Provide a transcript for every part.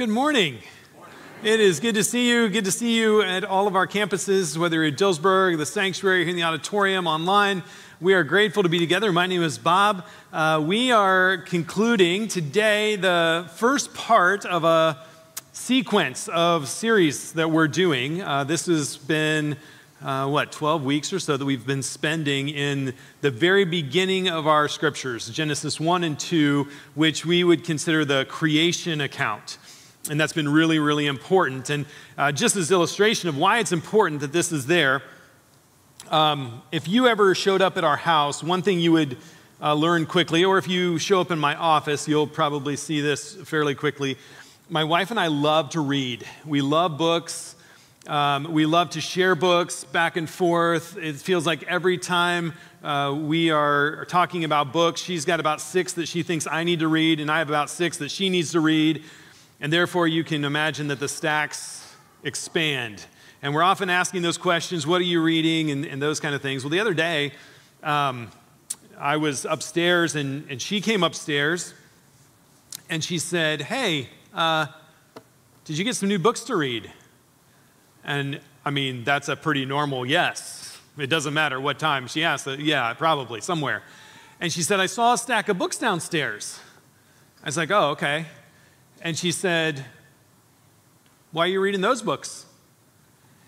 Good morning. It is good to see you. Good to see you at all of our campuses, whether you're at Dillsburg, the sanctuary, here in the auditorium, online. We are grateful to be together. My name is Bob. Uh, we are concluding today the first part of a sequence of series that we're doing. Uh, this has been uh, what, 12 weeks or so that we've been spending in the very beginning of our scriptures, Genesis 1 and 2, which we would consider the creation account. And that's been really, really important. And uh, just as illustration of why it's important that this is there, um, if you ever showed up at our house, one thing you would uh, learn quickly, or if you show up in my office, you'll probably see this fairly quickly. My wife and I love to read. We love books. Um, we love to share books back and forth. It feels like every time uh, we are talking about books, she's got about six that she thinks I need to read, and I have about six that she needs to read. And therefore, you can imagine that the stacks expand. And we're often asking those questions what are you reading? And, and those kind of things. Well, the other day, um, I was upstairs, and, and she came upstairs, and she said, Hey, uh, did you get some new books to read? And I mean, that's a pretty normal yes. It doesn't matter what time she asked. Yeah, probably somewhere. And she said, I saw a stack of books downstairs. I was like, oh, okay. And she said, Why are you reading those books?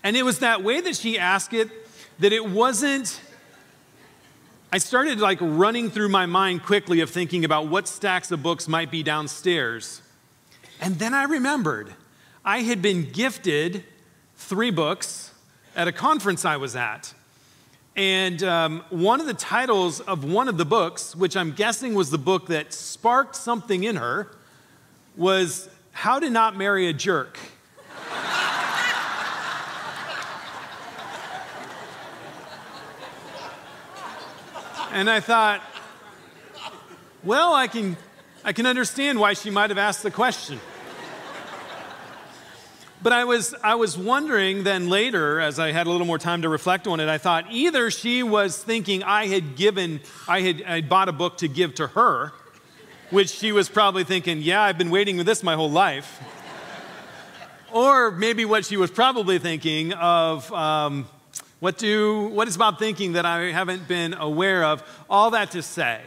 And it was that way that she asked it that it wasn't. I started like running through my mind quickly of thinking about what stacks of books might be downstairs. And then I remembered I had been gifted three books at a conference I was at. And um, one of the titles of one of the books, which I'm guessing was the book that sparked something in her, was How to Not Marry a Jerk. and I thought, well, I can, I can understand why she might have asked the question. But I was, I was wondering then later, as I had a little more time to reflect on it, I thought either she was thinking I had given, I had I bought a book to give to her, which she was probably thinking, yeah, I've been waiting for this my whole life. or maybe what she was probably thinking of, um, what, do, what is Bob thinking that I haven't been aware of? All that to say,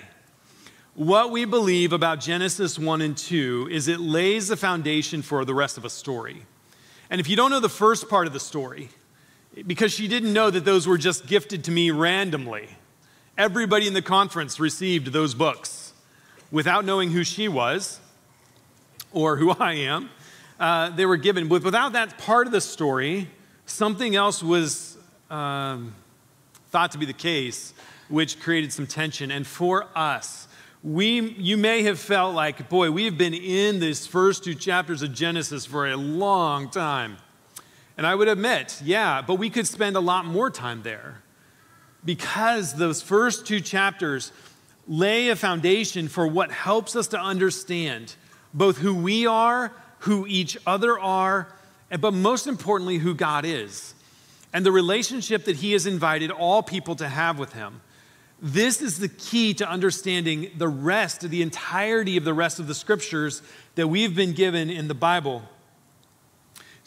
what we believe about Genesis 1 and 2 is it lays the foundation for the rest of a story. And if you don't know the first part of the story, because she didn't know that those were just gifted to me randomly, everybody in the conference received those books without knowing who she was or who I am. Uh, they were given. But without that part of the story, something else was um, thought to be the case, which created some tension. And for us, we, you may have felt like, boy, we've been in these first two chapters of Genesis for a long time. And I would admit, yeah, but we could spend a lot more time there because those first two chapters lay a foundation for what helps us to understand both who we are, who each other are, but most importantly, who God is, and the relationship that He has invited all people to have with Him. This is the key to understanding the rest, the entirety of the rest of the scriptures that we've been given in the Bible.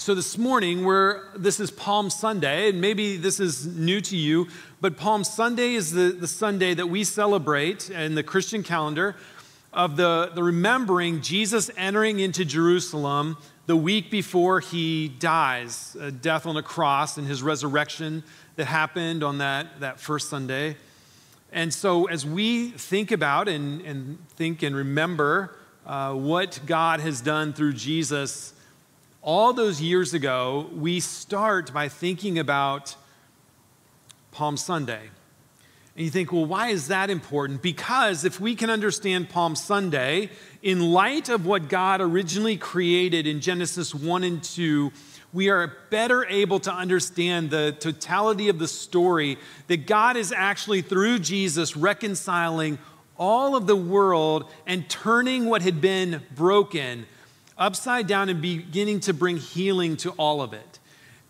So this morning, we're, this is Palm Sunday, and maybe this is new to you, but Palm Sunday is the, the Sunday that we celebrate in the Christian calendar of the, the remembering Jesus entering into Jerusalem the week before he dies, death on a cross and his resurrection that happened on that, that first Sunday. And so, as we think about and, and think and remember uh, what God has done through Jesus all those years ago, we start by thinking about Palm Sunday. And you think, well, why is that important? Because if we can understand Palm Sunday in light of what God originally created in Genesis 1 and 2, we are better able to understand the totality of the story that God is actually, through Jesus, reconciling all of the world and turning what had been broken upside down and beginning to bring healing to all of it.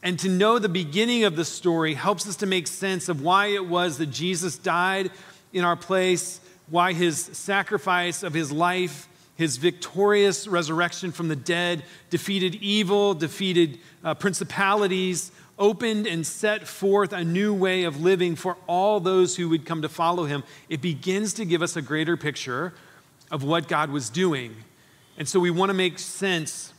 And to know the beginning of the story helps us to make sense of why it was that Jesus died in our place, why his sacrifice of his life his victorious resurrection from the dead, defeated evil, defeated uh, principalities, opened and set forth a new way of living for all those who would come to follow him, it begins to give us a greater picture of what God was doing. And so we want to make sense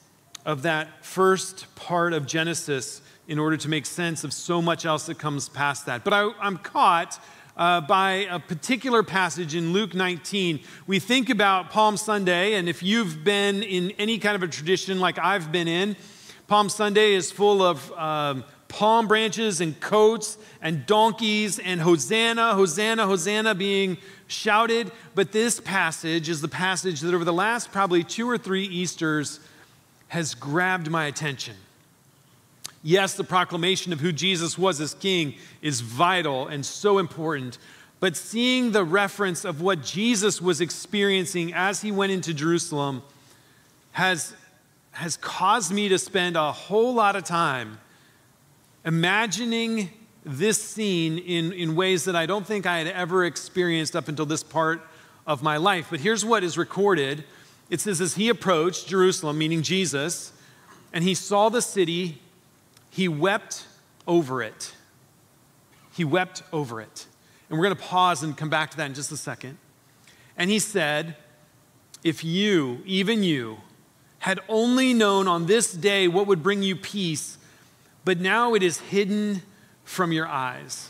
of that first part of Genesis in order to make sense of so much else that comes past that. But I, am caught uh, by a particular passage in Luke 19. We think about Palm Sunday, and if you've been in any kind of a tradition like I've been in, Palm Sunday is full of um, palm branches and coats and donkeys and Hosanna, Hosanna, Hosanna being shouted. But this passage is the passage that over the last probably two or three Easters has grabbed my attention. Yes, the proclamation of who Jesus was as king is vital and so important, but seeing the reference of what Jesus was experiencing as he went into Jerusalem has, has caused me to spend a whole lot of time imagining this scene in, in ways that I don't think I had ever experienced up until this part of my life. But here's what is recorded it says, As he approached Jerusalem, meaning Jesus, and he saw the city he wept over it. He wept over it. And we're going to pause and come back to that in just a second. And he said, If you, even you, had only known on this day what would bring you peace, but now it is hidden from your eyes.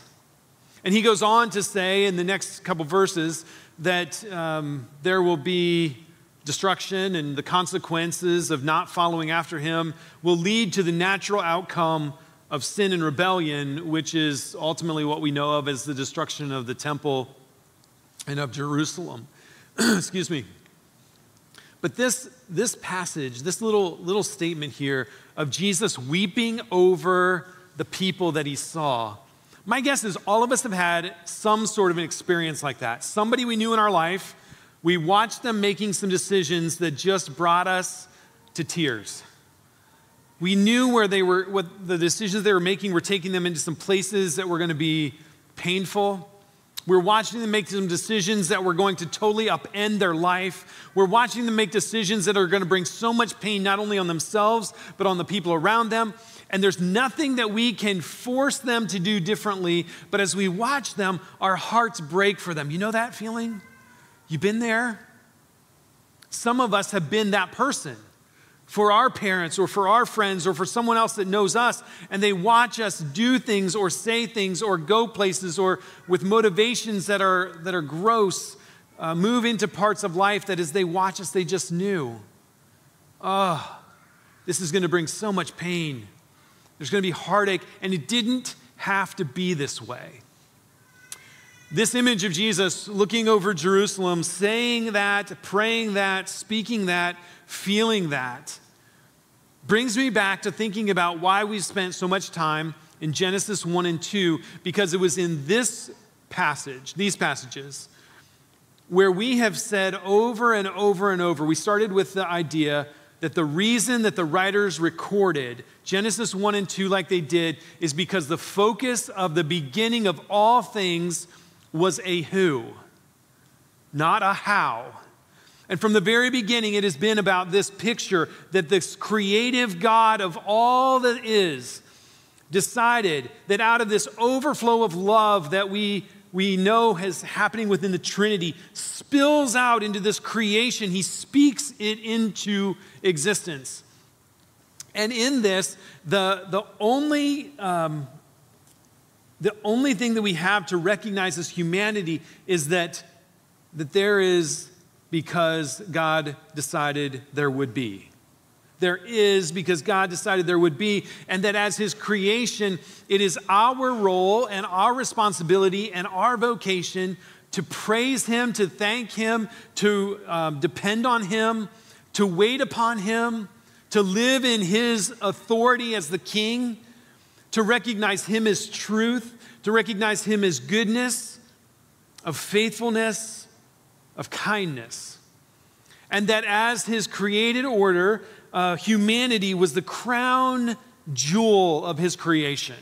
And he goes on to say in the next couple verses that um, there will be destruction and the consequences of not following after him will lead to the natural outcome of sin and rebellion, which is ultimately what we know of as the destruction of the temple and of Jerusalem. Excuse me. But this, this passage, this little, little statement here of Jesus weeping over the people that he saw, my guess is all of us have had some sort of an experience like that. Somebody we knew in our life we watched them making some decisions that just brought us to tears. We knew where they were, what the decisions they were making were taking them into some places that were going to be painful. We're watching them make some decisions that were going to totally upend their life. We're watching them make decisions that are going to bring so much pain, not only on themselves, but on the people around them. And there's nothing that we can force them to do differently. But as we watch them, our hearts break for them. You know that feeling? You've been there? Some of us have been that person for our parents or for our friends or for someone else that knows us, and they watch us do things or say things or go places or with motivations that are, that are gross, uh, move into parts of life that as they watch us, they just knew. Oh, this is going to bring so much pain. There's going to be heartache, and it didn't have to be this way. This image of Jesus looking over Jerusalem, saying that, praying that, speaking that, feeling that, brings me back to thinking about why we spent so much time in Genesis 1 and 2, because it was in this passage, these passages, where we have said over and over and over, we started with the idea that the reason that the writers recorded Genesis 1 and 2 like they did is because the focus of the beginning of all things was a who, not a how. And from the very beginning, it has been about this picture that this creative God of all that is decided that out of this overflow of love that we, we know is happening within the Trinity spills out into this creation. He speaks it into existence. And in this, the, the only um, the only thing that we have to recognize as humanity is that, that there is because God decided there would be. There is because God decided there would be, and that as His creation, it is our role and our responsibility and our vocation to praise Him, to thank Him, to um, depend on Him, to wait upon Him, to live in His authority as the King to recognize Him as truth, to recognize Him as goodness, of faithfulness, of kindness. And that as His created order, uh, humanity was the crown jewel of His creation.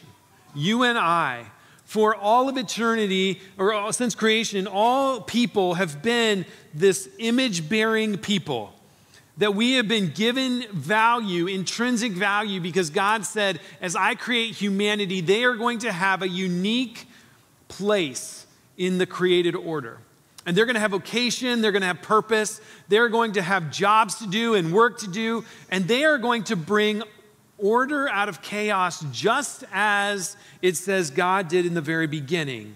You and I, for all of eternity, or since creation, all people have been this image bearing people that we have been given value, intrinsic value, because God said, as I create humanity, they are going to have a unique place in the created order. And they're going to have vocation, they're going to have purpose, they're going to have jobs to do and work to do, and they are going to bring order out of chaos just as it says God did in the very beginning.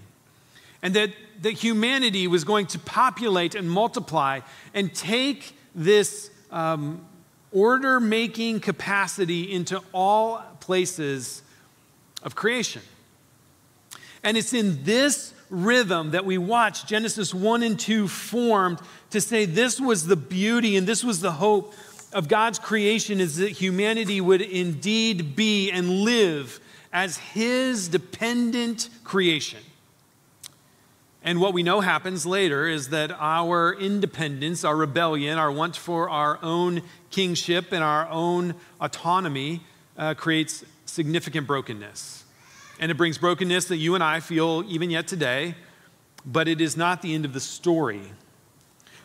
And that, that humanity was going to populate and multiply and take this um, order making capacity into all places of creation. And it's in this rhythm that we watch Genesis 1 and 2 formed to say this was the beauty and this was the hope of God's creation is that humanity would indeed be and live as his dependent creation. And what we know happens later is that our independence, our rebellion, our want for our own kingship and our own autonomy uh, creates significant brokenness. And it brings brokenness that you and I feel even yet today, but it is not the end of the story.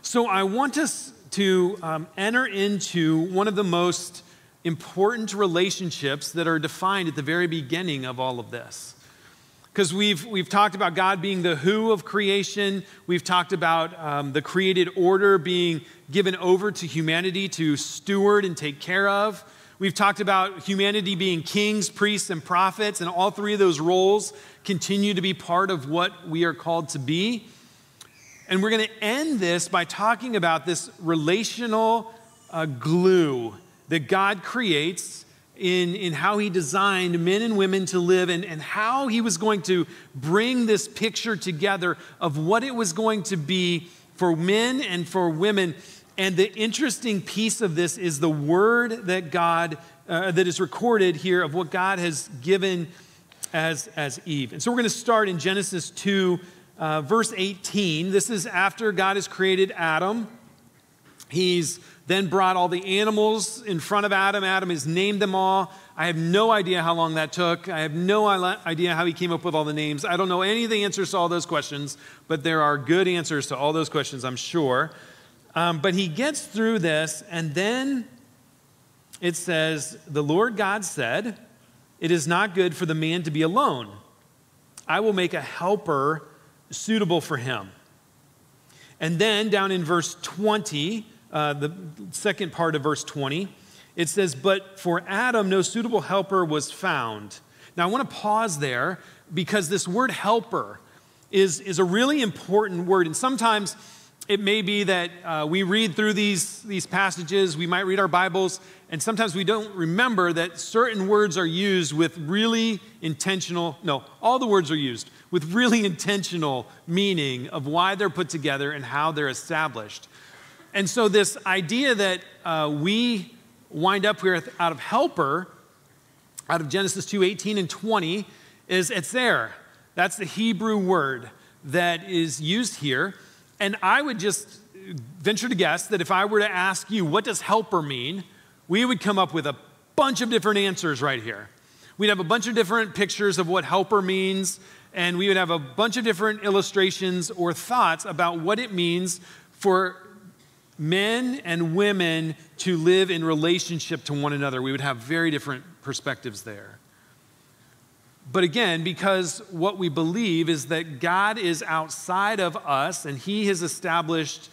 So I want us to um, enter into one of the most important relationships that are defined at the very beginning of all of this because we've, we've talked about God being the who of creation. We've talked about um, the created order being given over to humanity to steward and take care of. We've talked about humanity being kings, priests, and prophets, and all three of those roles continue to be part of what we are called to be. And we're going to end this by talking about this relational uh, glue that God creates in, in how he designed men and women to live and, and how he was going to bring this picture together of what it was going to be for men and for women. And the interesting piece of this is the word that God, uh, that is recorded here of what God has given as, as Eve. And so we're going to start in Genesis 2, uh, verse 18. This is after God has created Adam. He's then brought all the animals in front of Adam. Adam has named them all. I have no idea how long that took. I have no idea how he came up with all the names. I don't know any of the answers to all those questions, but there are good answers to all those questions, I'm sure. Um, but he gets through this, and then it says, The Lord God said, It is not good for the man to be alone. I will make a helper suitable for him. And then down in verse 20, uh, the second part of verse 20, it says, But for Adam, no suitable helper was found. Now, I want to pause there because this word helper is, is a really important word. And sometimes it may be that uh, we read through these, these passages, we might read our Bibles, and sometimes we don't remember that certain words are used with really intentional, no, all the words are used with really intentional meaning of why they're put together and how they're established. And so, this idea that uh, we wind up here out of helper, out of Genesis 2 18 and 20, is etzer. That's the Hebrew word that is used here. And I would just venture to guess that if I were to ask you, what does helper mean? We would come up with a bunch of different answers right here. We'd have a bunch of different pictures of what helper means, and we would have a bunch of different illustrations or thoughts about what it means for men and women to live in relationship to one another. We would have very different perspectives there. But again, because what we believe is that God is outside of us and He has established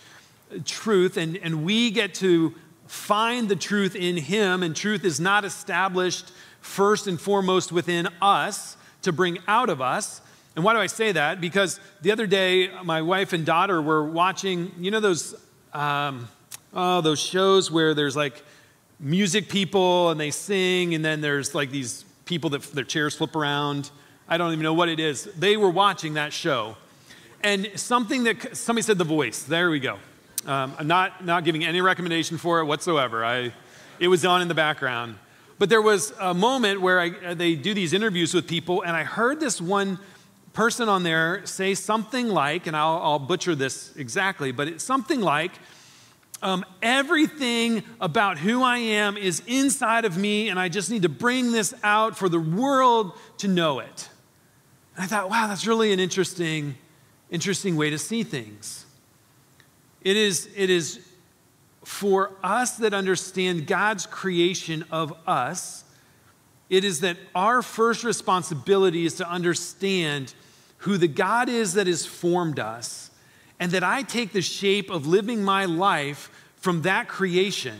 truth, and, and we get to find the truth in Him, and truth is not established first and foremost within us to bring out of us. And why do I say that? Because the other day, my wife and daughter were watching, you know, those um, oh, those shows where there's like music people and they sing, and then there's like these people that their chairs flip around. I don't even know what it is. They were watching that show. And something that somebody said, The Voice. There we go. Um, I'm not, not giving any recommendation for it whatsoever. I, it was on in the background. But there was a moment where I, they do these interviews with people, and I heard this one person on there say something like, and I'll, I'll butcher this exactly, but it's something like, um, everything about who I am is inside of me, and I just need to bring this out for the world to know it. And I thought, wow, that's really an interesting, interesting way to see things. It is, it is for us that understand God's creation of us, it is that our first responsibility is to understand who the God is that has formed us, and that I take the shape of living my life from that creation.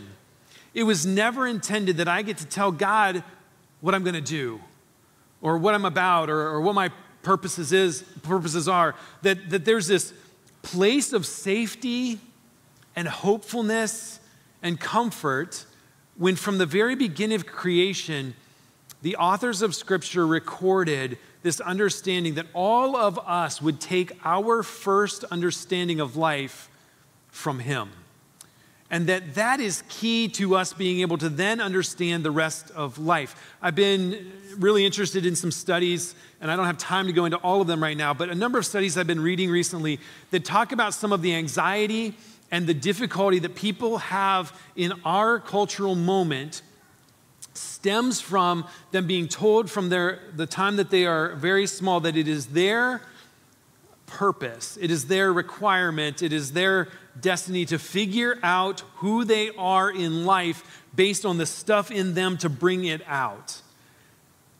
It was never intended that I get to tell God what I'm going to do, or what I'm about, or, or what my purposes is purposes are. That, that there's this place of safety and hopefulness and comfort when, from the very beginning of creation, the authors of Scripture recorded this understanding that all of us would take our first understanding of life from Him. And that that is key to us being able to then understand the rest of life. I've been really interested in some studies, and I don't have time to go into all of them right now, but a number of studies I've been reading recently that talk about some of the anxiety and the difficulty that people have in our cultural moment stems from them being told from their, the time that they are very small that it is their purpose, it is their requirement, it is their destiny to figure out who they are in life based on the stuff in them to bring it out.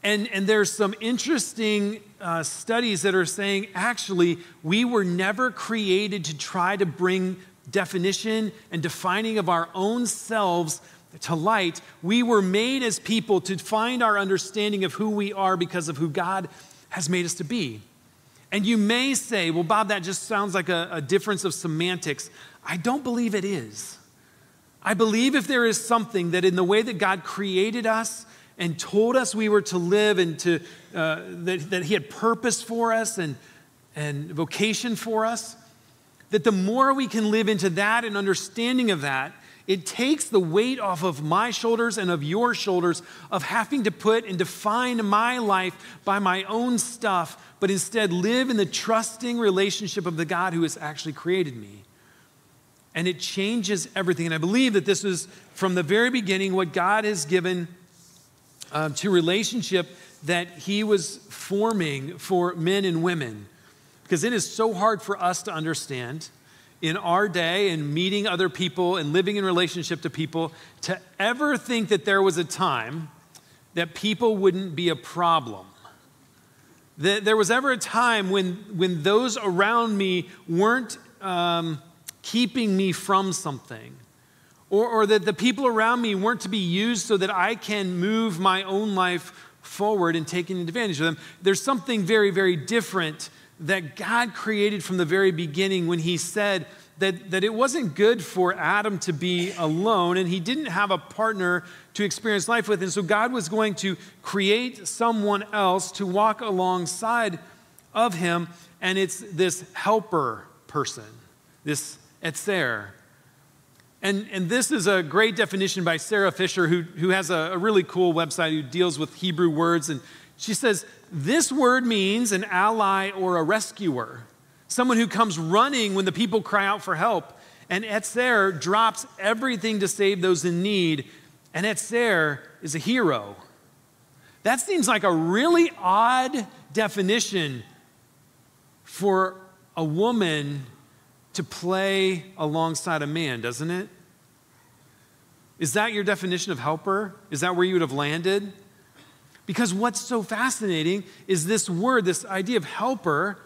And, and there's some interesting uh, studies that are saying actually, we were never created to try to bring definition and defining of our own selves to light. We were made as people to find our understanding of who we are because of who God has made us to be. And you may say, well, Bob, that just sounds like a, a difference of semantics. I don't believe it is. I believe if there is something that in the way that God created us and told us we were to live and to, uh, that, that He had purpose for us and, and vocation for us, that the more we can live into that and understanding of that, it takes the weight off of my shoulders and of your shoulders of having to put and define my life by my own stuff, but instead live in the trusting relationship of the God who has actually created me. And it changes everything. And I believe that this is from the very beginning what God has given uh, to relationship that He was forming for men and women because it is so hard for us to understand in our day and meeting other people and living in relationship to people to ever think that there was a time that people wouldn't be a problem. That there was ever a time when, when those around me weren't um, keeping me from something. Or, or that the people around me weren't to be used so that I can move my own life forward and taking advantage of them. There's something very, very different that God created from the very beginning when He said that, that it wasn't good for Adam to be alone and he didn't have a partner to experience life with. And so God was going to create someone else to walk alongside of him. And it's this helper person, this etzer. And, and this is a great definition by Sarah Fisher, who, who has a, a really cool website who deals with Hebrew words. And she says, This word means an ally or a rescuer, someone who comes running when the people cry out for help. And Etzer drops everything to save those in need. And Etzer is a hero. That seems like a really odd definition for a woman to play alongside a man, doesn't it? Is that your definition of helper? Is that where you would have landed? Because what's so fascinating is this word, this idea of helper,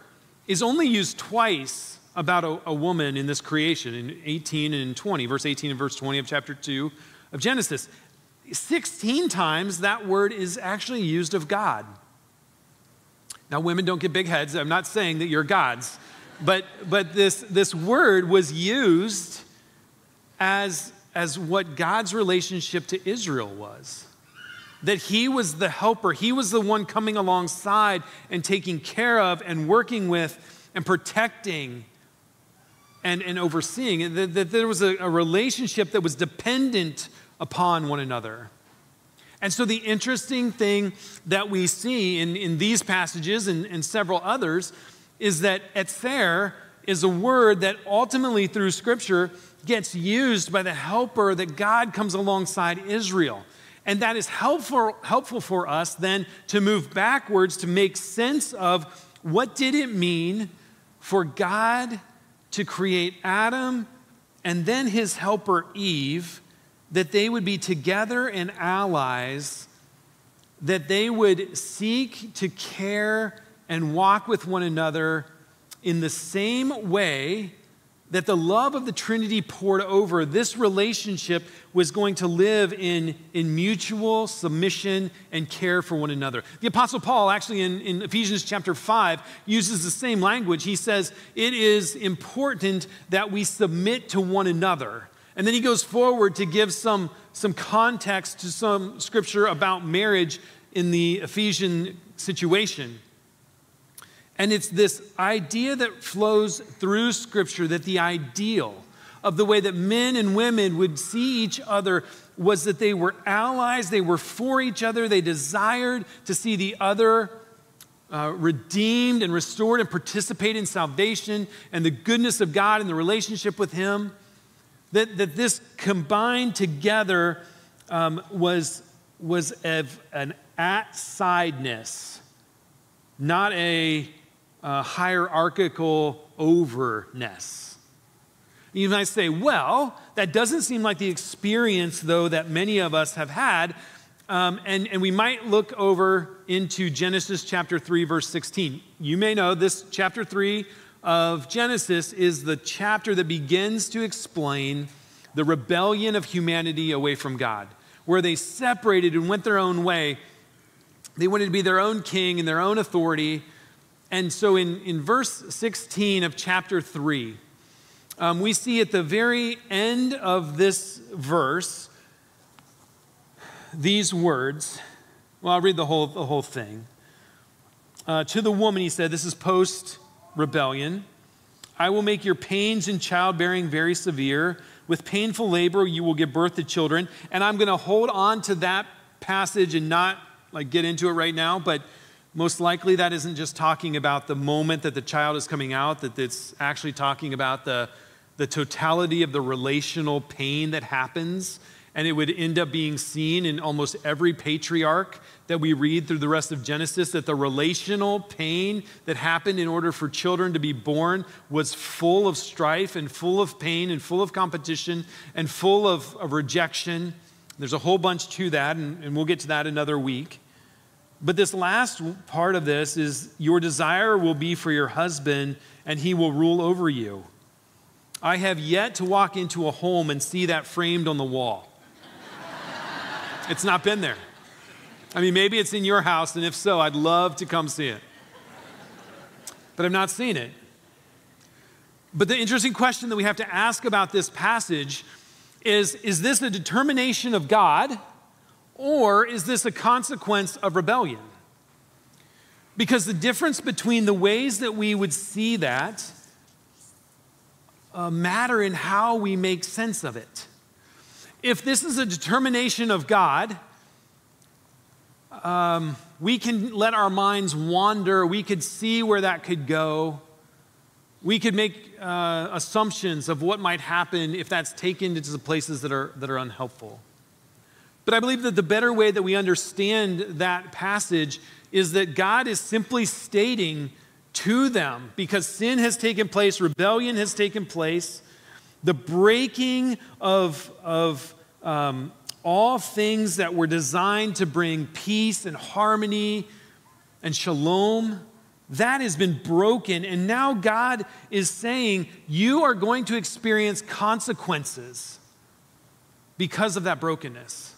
is only used twice about a, a, woman in this creation in 18 and 20, verse 18 and verse 20 of chapter 2 of Genesis. 16 times that word is actually used of God. Now, women don't get big heads. I'm not saying that you're gods, but, but this, this word was used as, as what God's relationship to Israel was that he was the helper. He was the one coming alongside and taking care of and working with and protecting and, and overseeing. That, that there was a, a relationship that was dependent upon one another. And so, the interesting thing that we see in, in these passages and, and several others is that etzer is a word that ultimately, through Scripture, gets used by the helper that God comes alongside Israel. And that is helpful, helpful for us then to move backwards to make sense of what did it mean for God to create Adam and then his helper Eve, that they would be together and allies, that they would seek to care and walk with one another in the same way that the love of the Trinity poured over, this relationship was going to live in, in mutual submission and care for one another. The Apostle Paul, actually, in, in Ephesians chapter 5, uses the same language. He says, It is important that we submit to one another. And then he goes forward to give some, some context to some scripture about marriage in the Ephesian situation. And it's this idea that flows through Scripture that the ideal of the way that men and women would see each other was that they were allies, they were for each other, they desired to see the other uh, redeemed and restored and participate in salvation and the goodness of God and the relationship with Him. That, that this combined together um, was, was of an at sideness, not a uh, hierarchical overness. You might say, well, that doesn't seem like the experience, though, that many of us have had. Um, and, and we might look over into Genesis chapter 3, verse 16. You may know this chapter 3 of Genesis is the chapter that begins to explain the rebellion of humanity away from God, where they separated and went their own way. They wanted to be their own king and their own authority. And so in, in verse 16 of chapter 3, um, we see at the very end of this verse these words. Well, I'll read the whole, the whole thing. Uh, to the woman, he said, This is post rebellion. I will make your pains in childbearing very severe. With painful labor, you will give birth to children. And I'm going to hold on to that passage and not like get into it right now, but most likely, that isn't just talking about the moment that the child is coming out, that it's actually talking about the, the totality of the relational pain that happens. And it would end up being seen in almost every patriarch that we read through the rest of Genesis that the relational pain that happened in order for children to be born was full of strife and full of pain and full of competition and full of, of rejection. There's a whole bunch to that, and, and we'll get to that another week. But this last part of this is your desire will be for your husband, and he will rule over you. I have yet to walk into a home and see that framed on the wall. it's not been there. I mean, maybe it's in your house, and if so, I'd love to come see it. But I've not seen it. But the interesting question that we have to ask about this passage is Is this a determination of God? Or is this a consequence of rebellion? Because the difference between the ways that we would see that uh, matter in how we make sense of it. If this is a determination of God, um, we can let our minds wander. We could see where that could go. We could make uh, assumptions of what might happen if that's taken into the places that are, that are unhelpful. But I believe that the better way that we understand that passage is that God is simply stating to them, because sin has taken place, rebellion has taken place, the breaking of, of um, all things that were designed to bring peace and harmony and shalom, that has been broken. And now God is saying, You are going to experience consequences because of that brokenness.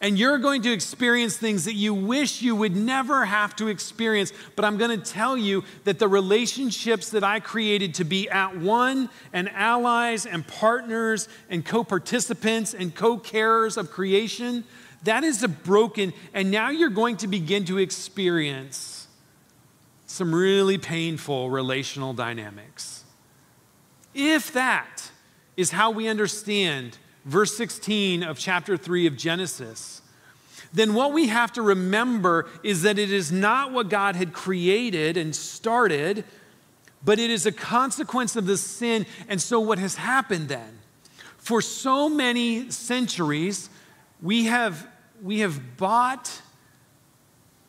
And you're going to experience things that you wish you would never have to experience. But I'm going to tell you that the relationships that I created to be at one and allies and partners and co participants and co carers of creation, that is a broken. And now you're going to begin to experience some really painful relational dynamics. If that is how we understand verse 16 of chapter 3 of Genesis, then what we have to remember is that it is not what God had created and started, but it is a consequence of the sin. And so, what has happened then? For so many centuries, we have, we have bought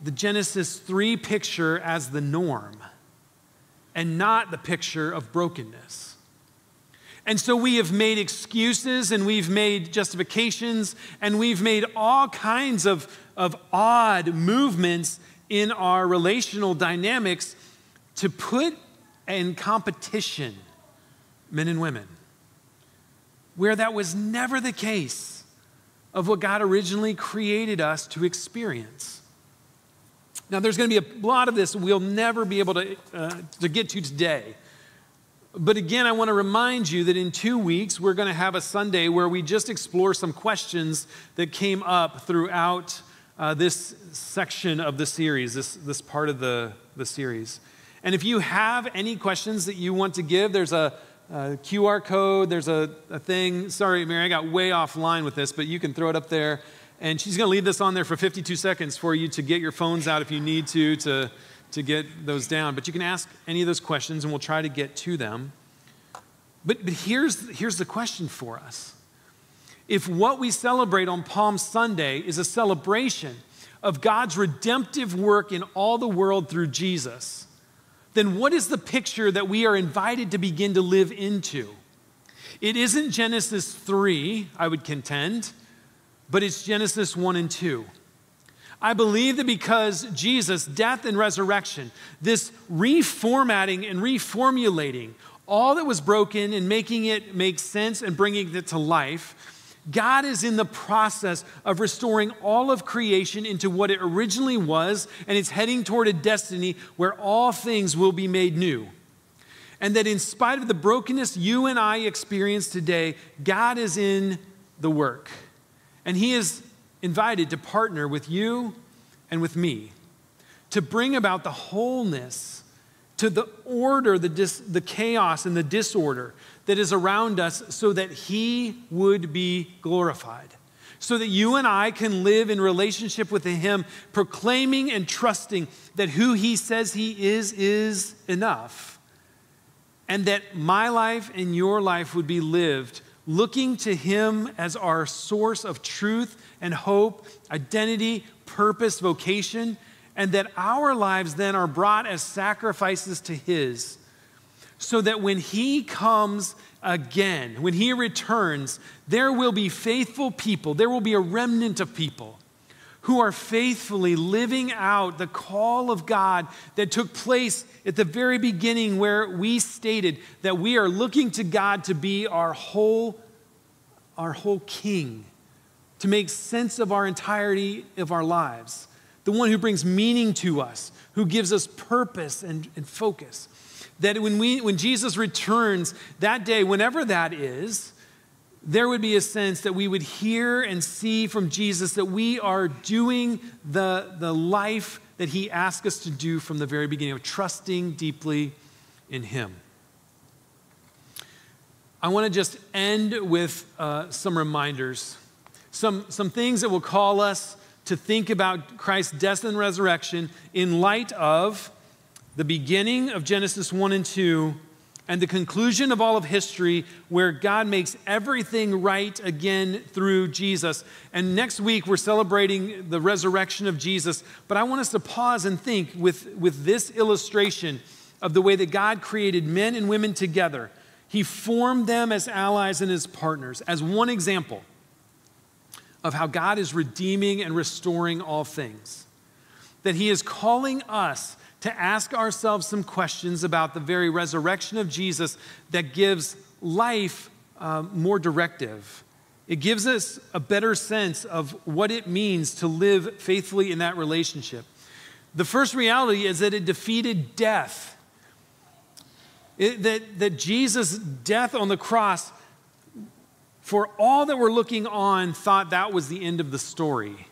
the Genesis 3 picture as the norm and not the picture of brokenness. And so we have made excuses and we've made justifications and we've made all kinds of, of odd movements in our relational dynamics to put in competition men and women, where that was never the case of what God originally created us to experience. Now, there's going to be a lot of this we'll never be able to, uh, to get to today. But again, I want to remind you that in two weeks, we're going to have a Sunday where we just explore some questions that came up throughout uh, this section of the series, this, this part of the, the series. And if you have any questions that you want to give, there's a, a QR code, there's a, a thing. Sorry, Mary, I got way offline with this, but you can throw it up there. And she's going to leave this on there for 52 seconds for you to get your phones out if you need to, to to get those down. But you can ask any of those questions and we'll try to get to them. But, but here's, here's the question for us. If what we celebrate on Palm Sunday is a celebration of God's redemptive work in all the world through Jesus, then what is the picture that we are invited to begin to live into? It isn't Genesis 3, I would contend, but it's Genesis 1 and 2. I believe that because Jesus' death and resurrection, this reformatting and reformulating all that was broken and making it make sense and bringing it to life, God is in the process of restoring all of creation into what it originally was, and it's heading toward a destiny where all things will be made new. And that in spite of the brokenness you and I experience today, God is in the work. And He is invited to partner with you and with me to bring about the wholeness to the order, the, dis, the chaos, and the disorder that is around us so that He would be glorified. So that you and I can live in relationship with Him, proclaiming and trusting that who He says He is is enough. And that my life and your life would be lived looking to Him as our source of truth and hope, identity, purpose, vocation, and that our lives then are brought as sacrifices to His, so that when He comes again, when He returns, there will be faithful people, there will be a remnant of people who are faithfully living out the call of God that took place at the very beginning, where we stated that we are looking to God to be our whole, our whole King to make sense of our entirety of our lives, the one who brings meaning to us, who gives us purpose and, and focus. That when, we, when Jesus returns that day, whenever that is, there would be a sense that we would hear and see from Jesus that we are doing the, the life that he asked us to do from the very beginning of trusting deeply in him. I want to just end with uh, some reminders some, some things that will call us to think about Christ's death and resurrection in light of the beginning of Genesis 1 and 2 and the conclusion of all of history where God makes everything right again through Jesus. And next week we're celebrating the resurrection of Jesus. But I want us to pause and think with, with this illustration of the way that God created men and women together. He formed them as allies and as partners, as one example of how God is redeeming and restoring all things. That He is calling us to ask ourselves some questions about the very resurrection of Jesus that gives life uh, more directive. It gives us a better sense of what it means to live faithfully in that relationship. The first reality is that it defeated death. It, that, that Jesus' death on the cross for all that were looking on thought that was the end of the story.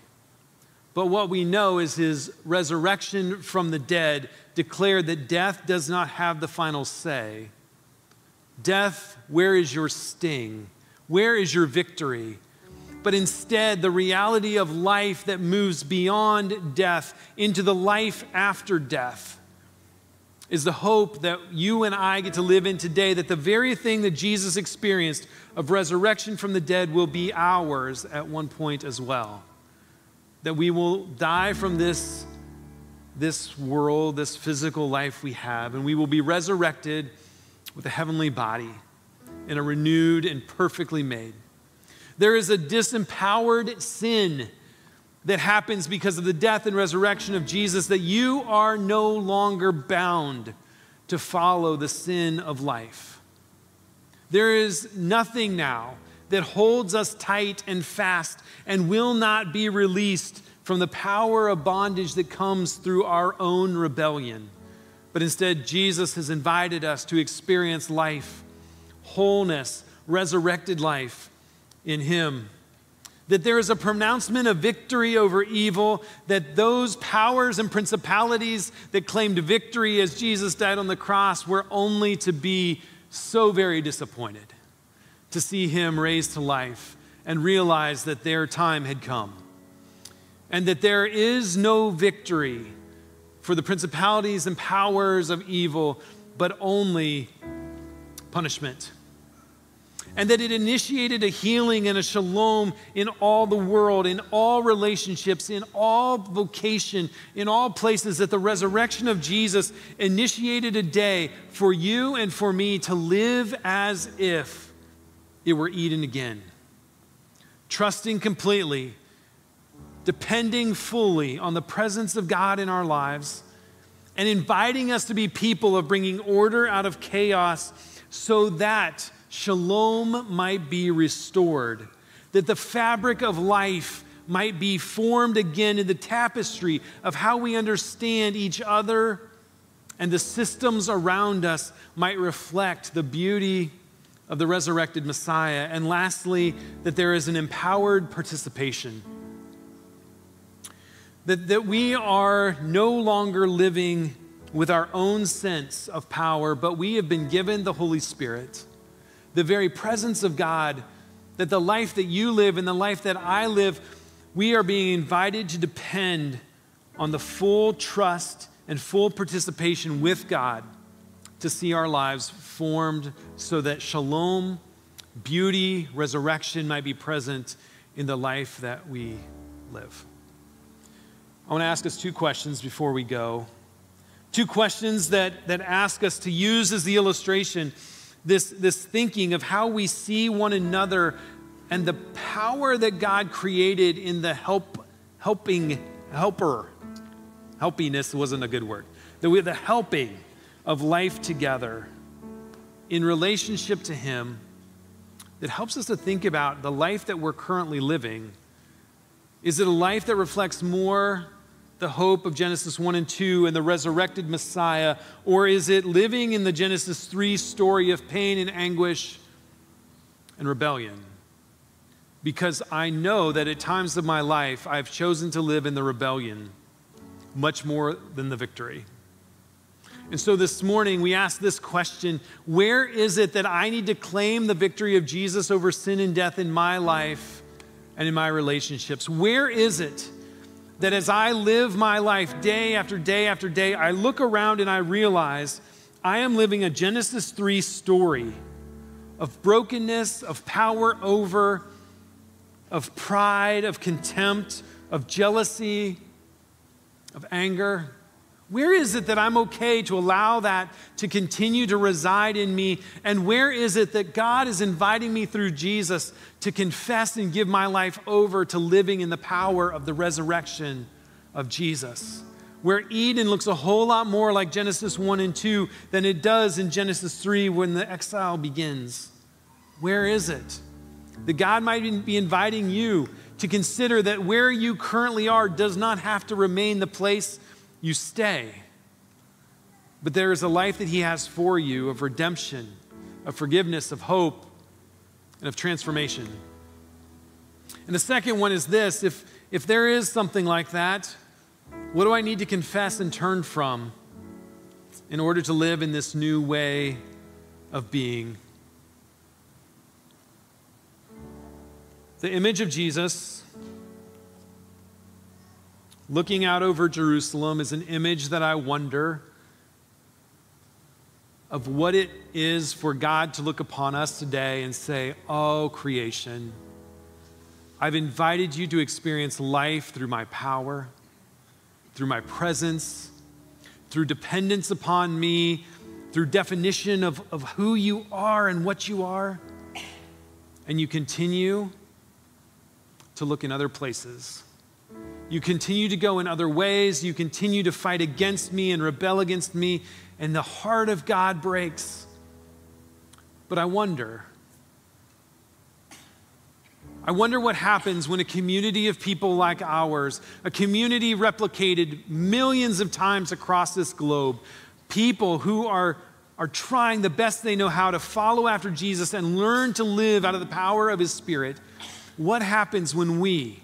But what we know is his resurrection from the dead declared that death does not have the final say. Death, where is your sting? Where is your victory? But instead, the reality of life that moves beyond death into the life after death is the hope that you and I get to live in today, that the very thing that Jesus experienced of resurrection from the dead will be ours at one point as well. That we will die from this, this world, this physical life we have, and we will be resurrected with a heavenly body. and a renewed and perfectly made. There is a disempowered sin that happens because of the death and resurrection of Jesus that you are no longer bound to follow the sin of life. There is nothing now that holds us tight and fast and will not be released from the power of bondage that comes through our own rebellion. But instead, Jesus has invited us to experience life, wholeness, resurrected life in Him. That there is a pronouncement of victory over evil, that those powers and principalities that claimed victory as Jesus died on the cross were only to be so very disappointed to see Him raised to life and realize that their time had come. And that there is no victory for the principalities and powers of evil, but only punishment and that it initiated a healing and a shalom in all the world, in all relationships, in all vocation, in all places, that the resurrection of Jesus initiated a day for you and for me to live as if it were Eden again. Trusting completely, depending fully on the presence of God in our lives, and inviting us to be people of bringing order out of chaos so that shalom might be restored, that the fabric of life might be formed again in the tapestry of how we understand each other and the systems around us might reflect the beauty of the resurrected Messiah. And lastly, that there is an empowered participation. That, that we are no longer living with our own sense of power, but we have been given the Holy Spirit the very presence of God, that the life that you live and the life that I live, we are being invited to depend on the full trust and full participation with God to see our lives formed so that shalom, beauty, resurrection might be present in the life that we live. I want to ask us two questions before we go. Two questions that, that ask us to use as the illustration this, this thinking of how we see one another and the power that God created in the help, helping, helper. Helpiness wasn't a good word. That we the helping of life together in relationship to Him that helps us to think about the life that we're currently living. Is it a life that reflects more the hope of Genesis 1 and 2 and the resurrected Messiah? Or is it living in the Genesis 3 story of pain and anguish and rebellion? Because I know that at times of my life, I've chosen to live in the rebellion much more than the victory. And so this morning, we ask this question Where is it that I need to claim the victory of Jesus over sin and death in my life and in my relationships? Where is it? that as I live my life day after day after day, I look around and I realize I am living a Genesis 3 story of brokenness, of power over, of pride, of contempt, of jealousy, of anger. Where is it that I'm okay to allow that to continue to reside in me? And where is it that God is inviting me through Jesus to confess and give my life over to living in the power of the resurrection of Jesus? Where Eden looks a whole lot more like Genesis 1 and 2 than it does in Genesis 3 when the exile begins. Where is it? That God might be inviting you to consider that where you currently are does not have to remain the place you stay. But there is a life that He has for you of redemption, of forgiveness, of hope, and of transformation. And the second one is this if, if there is something like that, what do I need to confess and turn from in order to live in this new way of being? The image of Jesus looking out over Jerusalem is an image that I wonder of what it is for God to look upon us today and say, Oh, creation, I've invited you to experience life through my power, through my presence, through dependence upon me, through definition of, of who you are and what you are, and you continue to look in other places. You continue to go in other ways. You continue to fight against me and rebel against me, and the heart of God breaks. But I wonder, I wonder what happens when a community of people like ours, a community replicated millions of times across this globe, people who are, are trying the best they know how to follow after Jesus and learn to live out of the power of His Spirit. What happens when we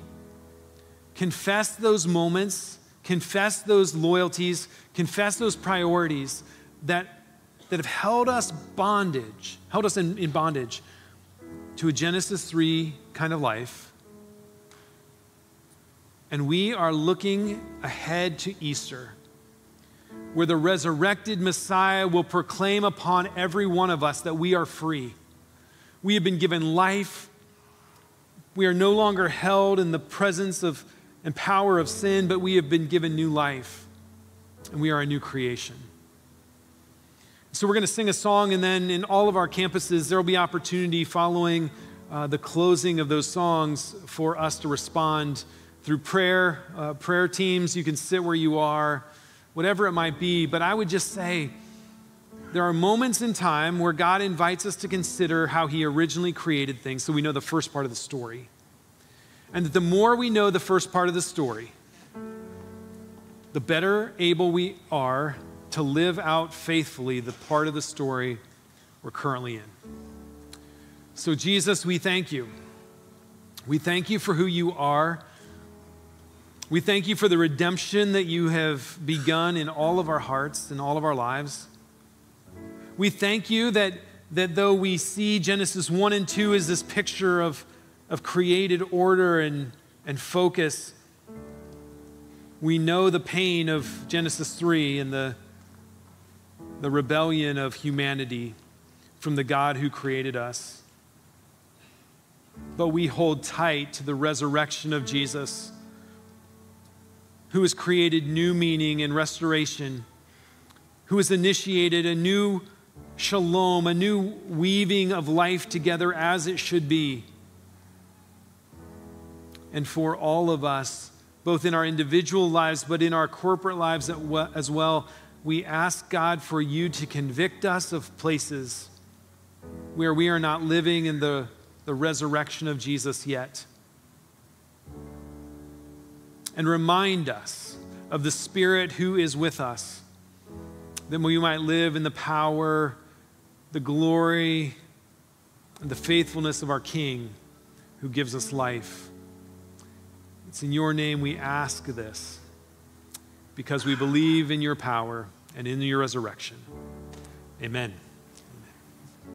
confess those moments, confess those loyalties, confess those priorities that, that have held us bondage, held us in, in bondage to a Genesis 3 kind of life. And we are looking ahead to Easter, where the resurrected Messiah will proclaim upon every one of us that we are free. We have been given life. We are no longer held in the presence of and power of sin, but we have been given new life, and we are a new creation. So we're going to sing a song, and then in all of our campuses, there will be opportunity following uh, the closing of those songs for us to respond through prayer, uh, prayer teams. You can sit where you are, whatever it might be. But I would just say, there are moments in time where God invites us to consider how He originally created things so we know the first part of the story. And that the more we know the first part of the story, the better able we are to live out faithfully the part of the story we're currently in. So, Jesus, we thank you. We thank you for who you are. We thank you for the redemption that you have begun in all of our hearts and all of our lives. We thank you that, that though we see Genesis 1 and 2 as this picture of, of created order and, and focus, we know the pain of Genesis 3 and the the rebellion of humanity from the God who created us. But we hold tight to the resurrection of Jesus, who has created new meaning and restoration, who has initiated a new shalom, a new weaving of life together as it should be. And for all of us, both in our individual lives, but in our corporate lives as well, we ask God for you to convict us of places where we are not living in the, the resurrection of Jesus yet. And remind us of the Spirit who is with us, that we might live in the power, the glory, and the faithfulness of our King who gives us life. It's in your name we ask this because we believe in your power and in your resurrection. Amen.